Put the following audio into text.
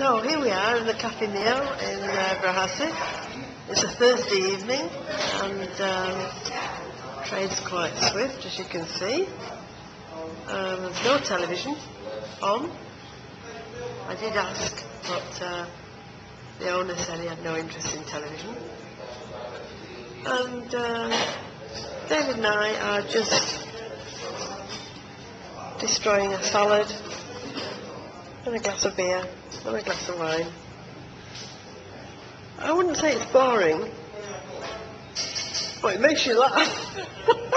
So here we are in the Cafe Neo in uh, Brahasi. It's a Thursday evening and um, trade's quite swift as you can see. Um, there's no television on. I did ask but uh, the owner said he had no interest in television. And uh, David and I are just destroying a salad and a glass of beer and a glass of wine. I wouldn't say it's boring, but it makes you laugh.